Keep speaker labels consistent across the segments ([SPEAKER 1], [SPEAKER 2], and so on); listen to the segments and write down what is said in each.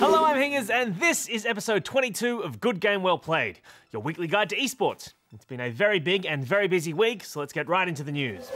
[SPEAKER 1] Hello, I'm Hingers, and this is episode 22 of Good Game Well Played, your weekly guide to esports. It's been a very big and very busy week, so let's get right into the news.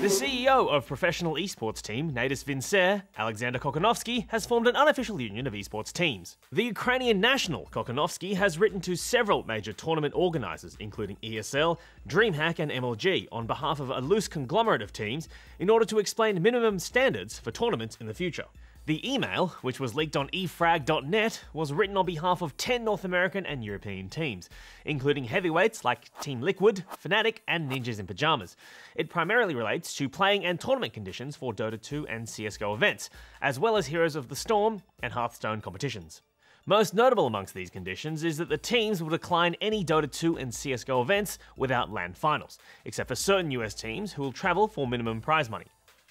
[SPEAKER 1] The CEO of professional esports team Natus Vincere, Alexander Kokhanovsky, has formed an unofficial union of esports teams. The Ukrainian national Kokhanovsky has written to several major tournament organisers, including ESL, DreamHack, and MLG, on behalf of a loose conglomerate of teams in order to explain minimum standards for tournaments in the future. The email, which was leaked on efrag.net, was written on behalf of 10 North American and European teams, including heavyweights like Team Liquid, Fnatic, and Ninjas in Pajamas. It primarily relates to playing and tournament conditions for Dota 2 and CSGO events, as well as Heroes of the Storm and Hearthstone competitions. Most notable amongst these conditions is that the teams will decline any Dota 2 and CSGO events without LAN finals, except for certain US teams who will travel for minimum prize money.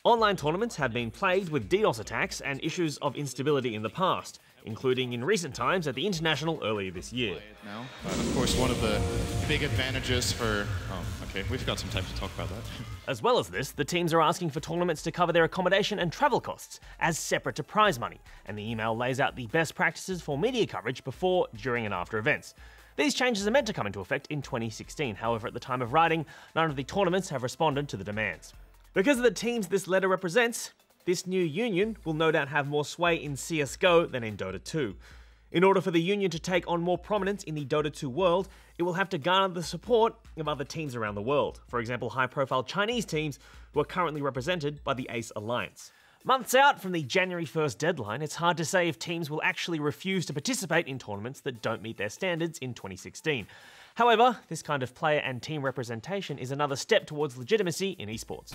[SPEAKER 1] Online tournaments have been plagued with DDoS attacks and issues of instability in the past, including in recent times at the International earlier this year.
[SPEAKER 2] Now, but of course, one of the big advantages for. Oh, okay, we've got some time to talk about that.
[SPEAKER 1] As well as this, the teams are asking for tournaments to cover their accommodation and travel costs as separate to prize money, and the email lays out the best practices for media coverage before, during, and after events. These changes are meant to come into effect in 2016, however, at the time of writing, none of the tournaments have responded to the demands. Because of the teams this letter represents, this new union will no doubt have more sway in CSGO than in Dota 2. In order for the union to take on more prominence in the Dota 2 world, it will have to garner the support of other teams around the world, for example, high profile Chinese teams who are currently represented by the ACE Alliance. Months out from the January 1st deadline, it's hard to say if teams will actually refuse to participate in tournaments that don't meet their standards in 2016. However, this kind of player and team representation is another step towards legitimacy in esports.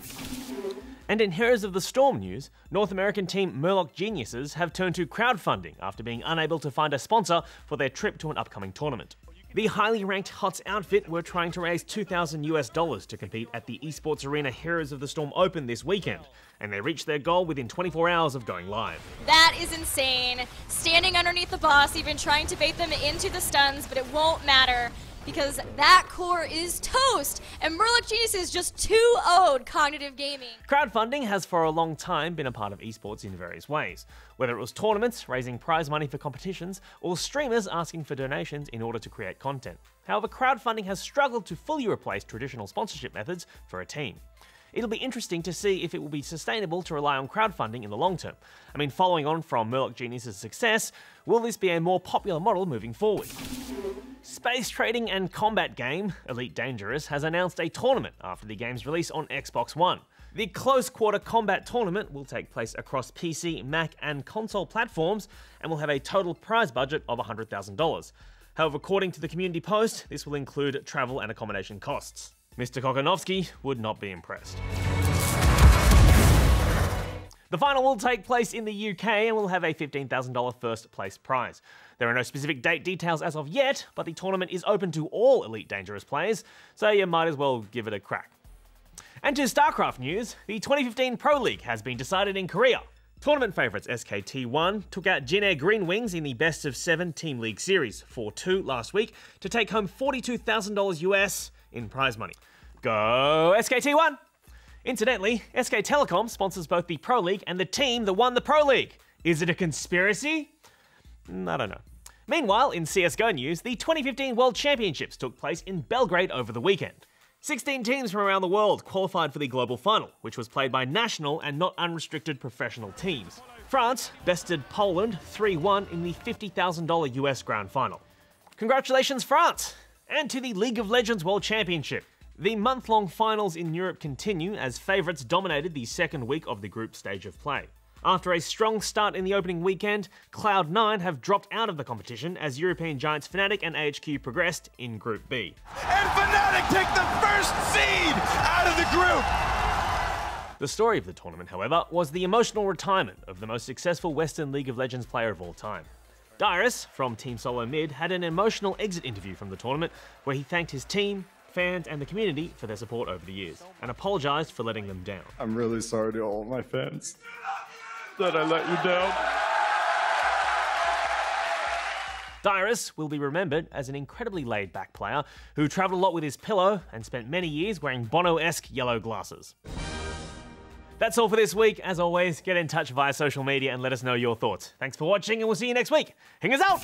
[SPEAKER 1] And in Heroes of the Storm news, North American team Murloc Geniuses have turned to crowdfunding after being unable to find a sponsor for their trip to an upcoming tournament. The highly ranked HOTS outfit were trying to raise 2,000 US dollars to compete at the Esports Arena Heroes of the Storm Open this weekend, and they reached their goal within 24 hours of going live.
[SPEAKER 3] That is insane. Standing underneath the boss, even trying to bait them into the stuns, but it won't matter because that core is toast, and Murloc Geniuses just too owed cognitive Gaming.
[SPEAKER 1] Crowdfunding has for a long time been a part of esports in various ways, whether it was tournaments raising prize money for competitions, or streamers asking for donations in order to create content. However, crowdfunding has struggled to fully replace traditional sponsorship methods for a team. It'll be interesting to see if it will be sustainable to rely on crowdfunding in the long term. I mean, following on from Murloc Genius's success, will this be a more popular model moving forward? Space trading and combat game, Elite Dangerous, has announced a tournament after the game's release on Xbox One. The close quarter combat tournament will take place across PC, Mac, and console platforms and will have a total prize budget of $100,000. However, according to the community post, this will include travel and accommodation costs. Mr. Kokhanovsky would not be impressed. The final will take place in the UK and will have a $15,000 first place prize. There are no specific date details as of yet, but the tournament is open to all Elite Dangerous players, so you might as well give it a crack. And to StarCraft news, the 2015 Pro League has been decided in Korea. Tournament favourites SKT1 took out Jin Air Green Wings in the best of seven Team League Series 4 2 last week to take home $42,000 US in prize money. Go SKT1! Incidentally, SK Telecom sponsors both the Pro League and the team that won the Pro League. Is it a conspiracy? Mm, I don't know. Meanwhile, in CSGO news, the 2015 World Championships took place in Belgrade over the weekend. 16 teams from around the world qualified for the global final, which was played by national and not unrestricted professional teams. France bested Poland 3 1 in the $50,000 US Grand Final. Congratulations, France! And to the League of Legends World Championship. The month long finals in Europe continue as favourites dominated the second week of the group stage of play. After a strong start in the opening weekend, Cloud9 have dropped out of the competition as European giants Fnatic and AHQ progressed in Group B.
[SPEAKER 4] And Fnatic take the first seed out of the group!
[SPEAKER 1] The story of the tournament, however, was the emotional retirement of the most successful Western League of Legends player of all time. Dyrus, from Team Solo Mid, had an emotional exit interview from the tournament where he thanked his team, fans, and the community for their support over the years, and apologised for letting them down.
[SPEAKER 5] I'm really sorry to all my fans that I let you down.
[SPEAKER 1] Dyrus will be remembered as an incredibly laid back player who travelled a lot with his pillow and spent many years wearing Bono esque yellow glasses. That's all for this week. As always, get in touch via social media and let us know your thoughts. Thanks for watching, and we'll see you next week. Hingers out!